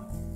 Ciao.